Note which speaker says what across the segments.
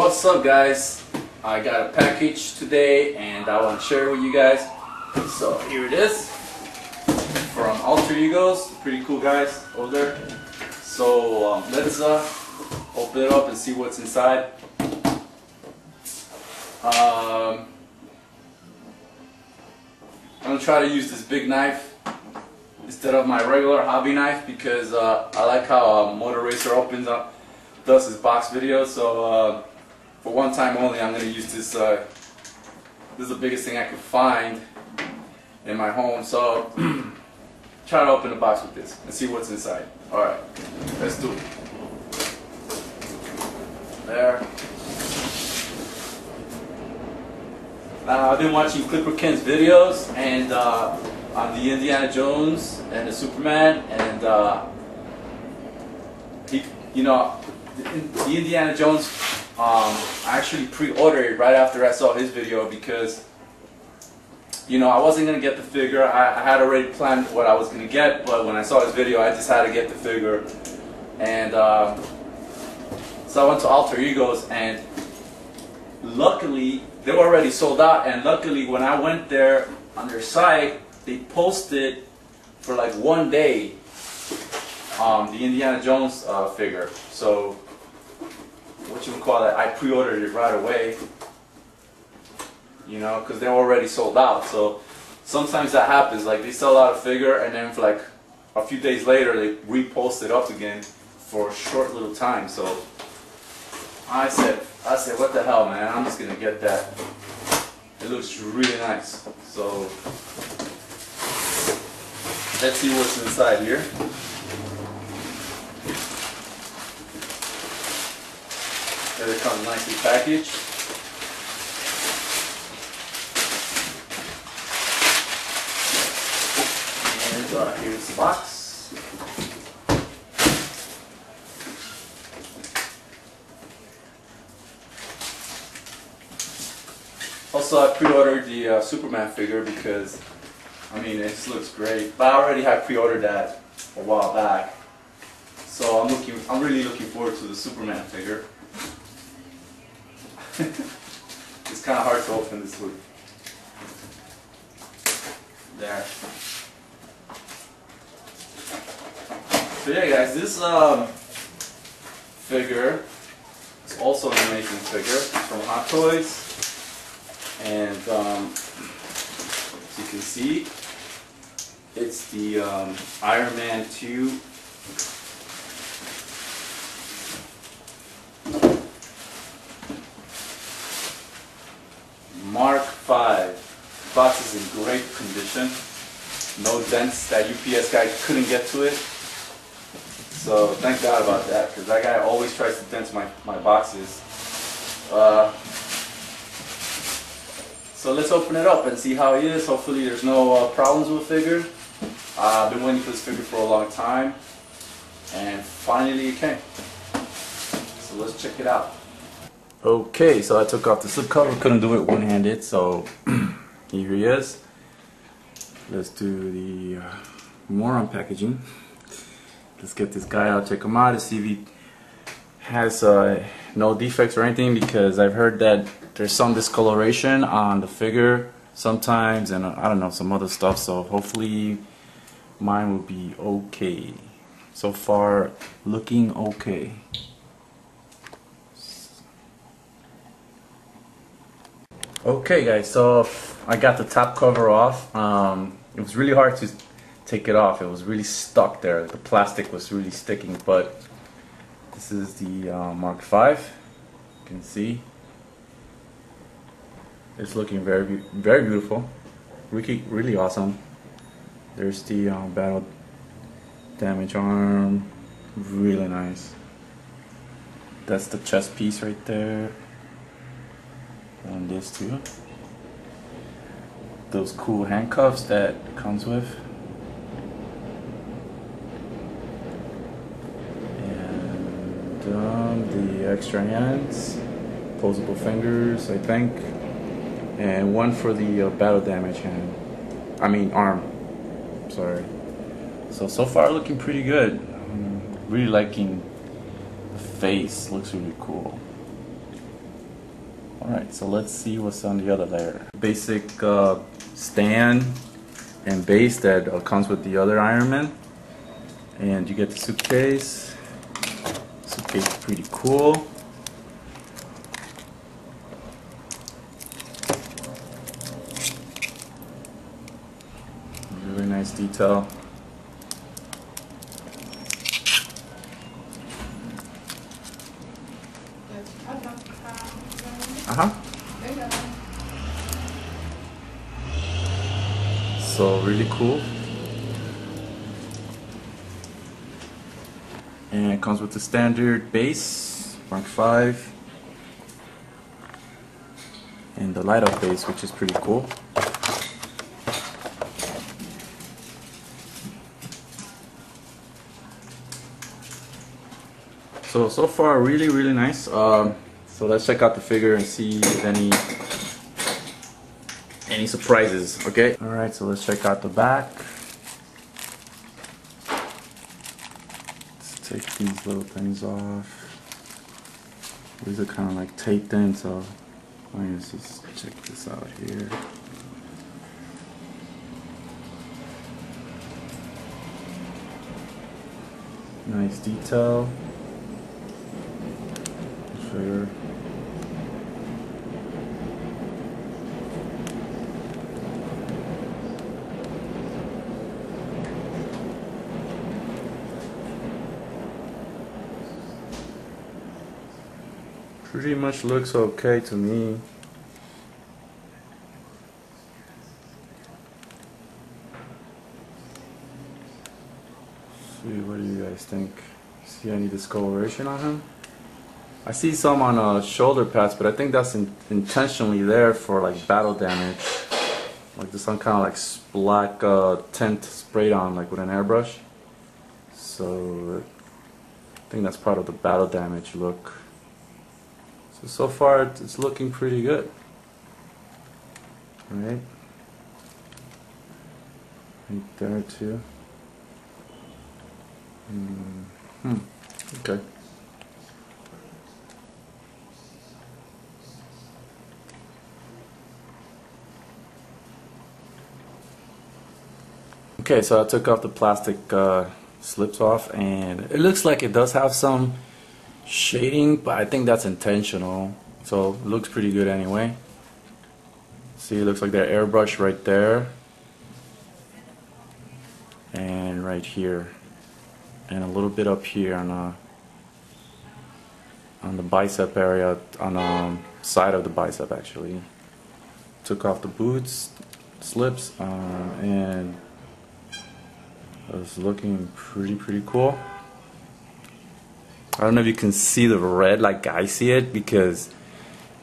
Speaker 1: What's up guys? I got a package today and I want to share with you guys. So here it is from Alter Egos, pretty cool guys over there. So um, let's uh, open it up and see what's inside. Um, I'm gonna try to use this big knife instead of my regular hobby knife because uh, I like how uh, Motor Racer opens up, does his box videos. So uh, for one time only, I'm gonna use this. Uh, this is the biggest thing I could find in my home. So try to open the box with this and see what's inside. All right, let's do it. There. Uh, I've been watching Clipper Ken's videos and uh, on the Indiana Jones and the Superman and uh, he, you know, the Indiana Jones. Um, I actually pre-ordered right after I saw his video because you know I wasn't gonna get the figure. I, I had already planned what I was gonna get, but when I saw his video, I just had to get the figure. And uh, so I went to Alter Egos and luckily they were already sold out and luckily when I went there on their site they posted for like one day um, the Indiana Jones uh, figure so what you would call it, I pre-ordered it right away you know because they're already sold out so sometimes that happens like they sell out a figure and then for like a few days later they repost it up again for a short little time so I said I said, what the hell, man? I'm just gonna get that. It looks really nice. So let's see what's inside here. It comes nicely packaged. And uh, here's the box. Also, I pre-ordered the uh, Superman figure because, I mean, it looks great. But I already had pre-ordered that a while back, so I'm looking. I'm really looking forward to the Superman figure. it's kind of hard to open this with. There. So yeah, guys, this um, figure is also an amazing figure from Hot Toys and um, as you can see it's the um, Iron Man 2 Mark 5 box is in great condition no dents that UPS guy couldn't get to it so thank God about that because that guy always tries to dent my, my boxes uh, so let's open it up and see how it is. Hopefully there's no uh, problems with figure. Uh, I've been waiting for this figure for a long time. And finally it came. So let's check it out. Okay, so I took off the slipcover. Couldn't do it one-handed, so here he is. Let's do the uh, more unpackaging. Let's get this guy out, check him out, to see if he has uh, no defects or anything because I've heard that there's some discoloration on the figure sometimes and uh, I don't know some other stuff so hopefully mine will be okay so far looking okay okay guys so I got the top cover off um, it was really hard to take it off it was really stuck there the plastic was really sticking but this is the uh, Mark V you can see it's looking very, very beautiful. Really, really awesome. There's the um, battle damage arm. Really nice. That's the chest piece right there. And this too. Those cool handcuffs that comes with. And um, the extra hands, posable fingers, I think and one for the uh, battle damage hand. I mean arm. Sorry. So so far looking pretty good. I'm really liking the face. Looks really cool. Alright, so let's see what's on the other layer. Basic uh, stand and base that uh, comes with the other Ironman. And you get the suitcase. Suitcase is pretty cool. Really nice detail. Uh-huh. So really cool. And it comes with the standard base, Mark 5. And the light up base, which is pretty cool. So, so far really, really nice. Um, so let's check out the figure and see if any any surprises, okay? Alright, so let's check out the back. Let's take these little things off. These are kind of like taped in, so let's just check this out here. Nice detail. Sure. Pretty much looks okay to me. See, what do you guys think? See any discoloration on him? I see some on uh, shoulder pads, but I think that's in intentionally there for like battle damage. Like there's some kind of like black uh, tint sprayed on like with an airbrush. So I think that's part of the battle damage look. So, so far it's looking pretty good. Right? Right there too. Mm hmm. Okay. Okay, so I took off the plastic uh, slips off and it looks like it does have some shading, but I think that's intentional. So looks pretty good anyway. See, it looks like that airbrush right there. And right here. And a little bit up here on uh, on the bicep area, on the um, side of the bicep actually. Took off the boots, slips, uh, and was looking pretty, pretty cool. I don't know if you can see the red like I see it because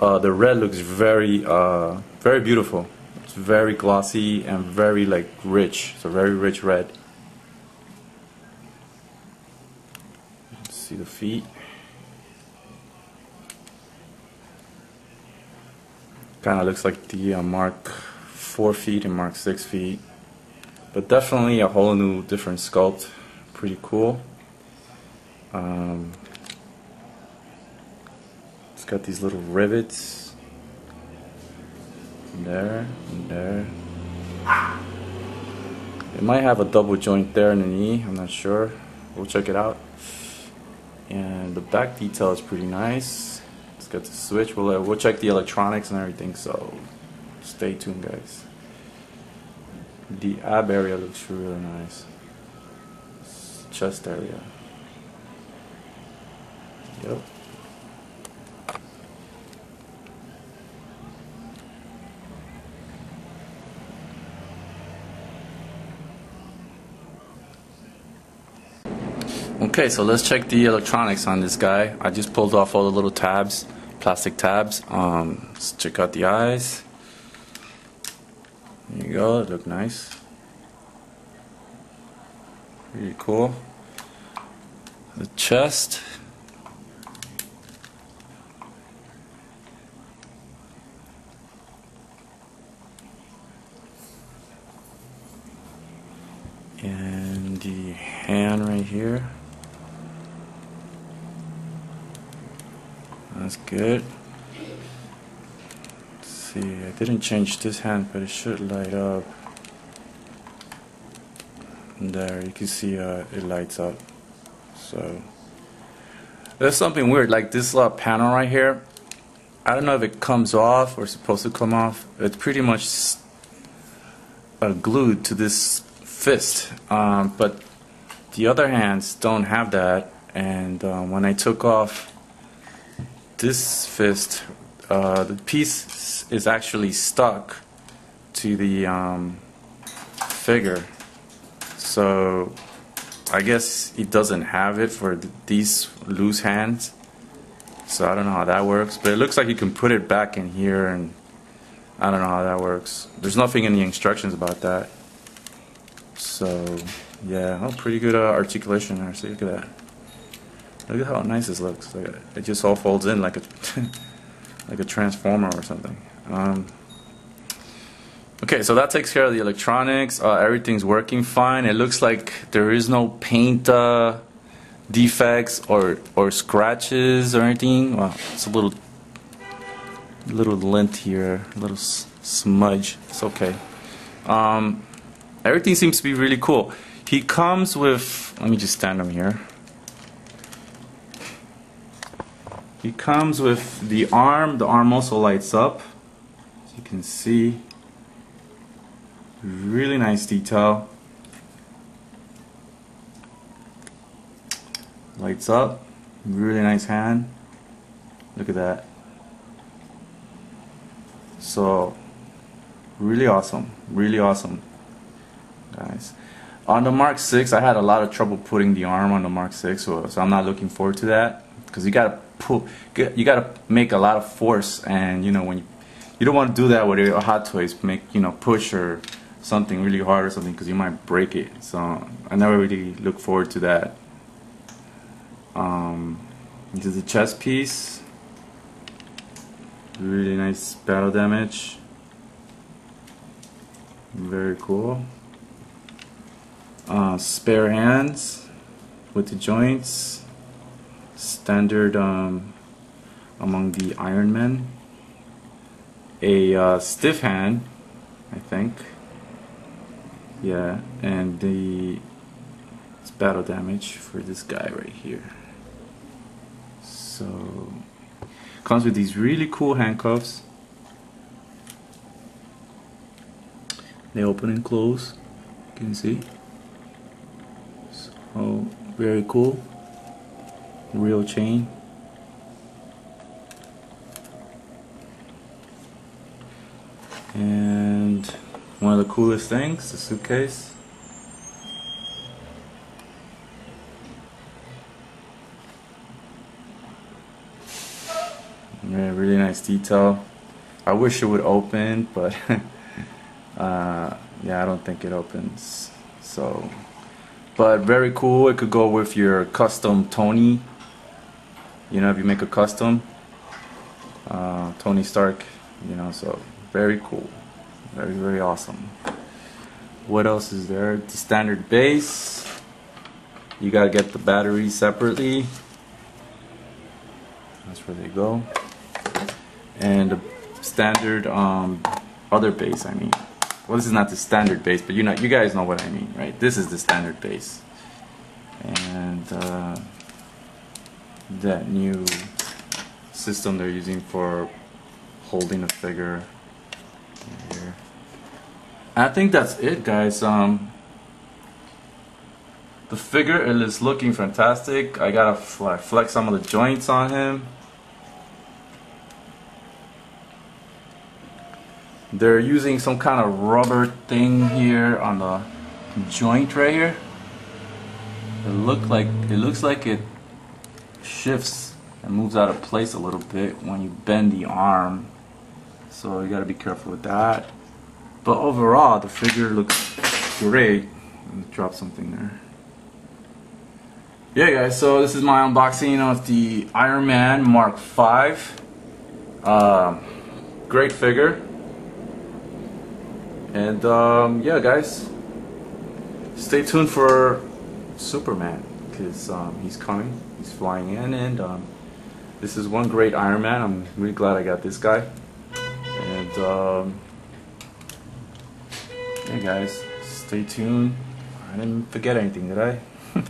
Speaker 1: uh, the red looks very uh, very beautiful. It's very glossy and very like rich. It's a very rich red. Let's see the feet. Kind of looks like the uh, Mark 4 feet and Mark 6 feet. But definitely a whole new different sculpt. Pretty cool. Um, got these little rivets there and there. It might have a double joint there in the knee, I'm not sure. We'll check it out. And the back detail is pretty nice. It's got the switch. We'll, uh, we'll check the electronics and everything, so stay tuned, guys. The ab area looks really nice. Chest area. Yep. Okay, so let's check the electronics on this guy. I just pulled off all the little tabs, plastic tabs. Um, let's check out the eyes. There you go, it look nice. Pretty cool. The chest. and the hand right here that's good Let's see, I didn't change this hand, but it should light up. And there, you can see uh, it lights up. So there's something weird, like this little panel right here. I don't know if it comes off or supposed to come off. It's pretty much uh, glued to this fist, um, but the other hands don't have that. And um, when I took off this fist, uh, the piece is actually stuck to the um, figure. So I guess it doesn't have it for th these loose hands. So I don't know how that works, but it looks like you can put it back in here and I don't know how that works. There's nothing in the instructions about that. So yeah, oh, pretty good uh, articulation there. See, look at that. Look at how nice this looks. It just all folds in like a like a transformer or something. Um, okay, so that takes care of the electronics. Uh, everything's working fine. It looks like there is no paint uh, defects or or scratches or anything. Well, it's a little little lint here, a little smudge. It's okay. Um, everything seems to be really cool. He comes with. Let me just stand him here. He comes with the arm. The arm also lights up. As you can see. Really nice detail. Lights up. Really nice hand. Look at that. So, really awesome. Really awesome. Guys. On the Mark 6, I had a lot of trouble putting the arm on the Mark 6, so, so I'm not looking forward to that. Because you gotta pull, you gotta make a lot of force, and you know when you, you don't want to do that with your hot toys, make you know push or something really hard or something, because you might break it. So I never really look forward to that. Um, this is the chest piece. Really nice battle damage. Very cool. Uh, spare hands with the joints standard um, among the Iron Ironmen. A uh, stiff hand, I think. Yeah, and the it's battle damage for this guy right here. So comes with these really cool handcuffs. They open and close. You can see. So very cool real chain. And one of the coolest things the suitcase. Yeah, really nice detail. I wish it would open but uh, yeah I don't think it opens so. But very cool it could go with your custom Tony you know if you make a custom uh, Tony Stark you know so very cool. Very very awesome. What else is there? The standard base. You gotta get the battery separately. That's where they go. And the standard um, other base I mean. Well this is not the standard base but you know you guys know what I mean right? This is the standard base. And uh, that new system they're using for holding a figure. Here. I think that's it guys. Um, the figure is looking fantastic. I gotta flex some of the joints on him. They're using some kind of rubber thing here on the joint right here. It look like it looks like it shifts and moves out of place a little bit when you bend the arm. So you gotta be careful with that. But overall the figure looks great. Drop something there. Yeah guys so this is my unboxing of the Iron Man Mark V uh, great figure. And um, yeah guys stay tuned for Superman because um, he's coming he's flying in and um, this is one great Iron Man I'm really glad I got this guy and um, yeah, guys, stay tuned. I didn't forget anything, did I?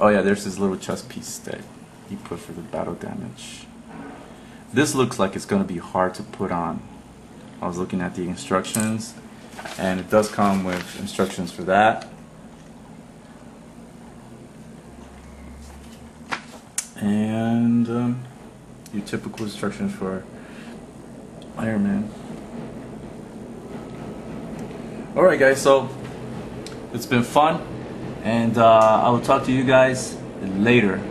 Speaker 1: oh yeah, there's this little chest piece that he put for the battle damage. This looks like it's going to be hard to put on. I was looking at the instructions, and it does come with instructions for that. And um, your typical instructions for Iron Man. Alright guys, so it's been fun and uh, I will talk to you guys later.